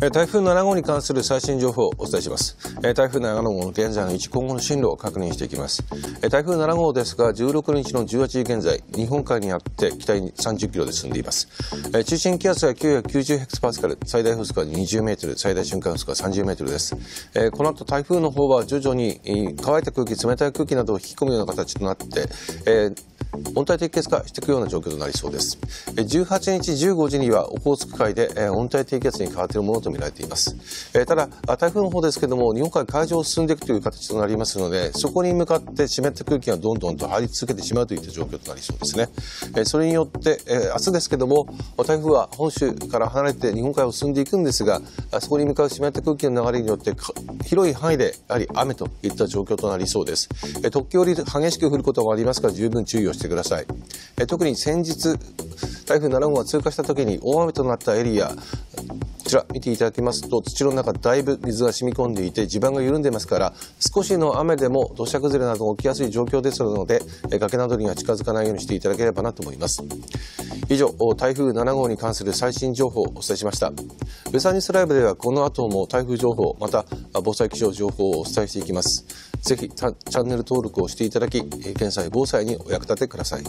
台風7号に関する最新情報をお伝えします。台風7号の現在の位置、今後の進路を確認していきます。台風7号ですが、16日の18時現在、日本海にあって北に30キロで進んでいます。中心気圧は990ヘクトパスカル、最大風速は20メートル、最大瞬間風速は30メートルです。この後台風の方は徐々に乾いた空気、冷たい空気などを引き込むような形となって、温帯低気圧化していくような状況となりそうです。18日15時にはオホーツク海で温帯低気圧に変わっているものとみられています。ただ、台風の方ですけども、日本海海上を進んでいくという形となりますので、そこに向かって湿った空気がどんどんと入り続けてしまうといった状況となりそうですね。それによって、明日ですけども、台風は本州から離れて日本海を進んでいくんですが、そこに向かう湿った空気の流れによって、広い範囲でやはり雨といった状況となりそうです。時折激しく降ることがありますから十分注意をしてください。特に先日、台風7号が通過した時に大雨となったエリア、ちら見ていただきますと土の中だいぶ水が染み込んでいて地盤が緩んでますから少しの雨でも土砂崩れなど起きやすい状況ですので崖などには近づかないようにしていただければなと思います。以上台風7号に関する最新情報をお伝えしました。ウェザーニュースライブではこの後も台風情報また防災気象情報をお伝えしていきます。ぜひチャンネル登録をしていただき、減災防災にお役立てください。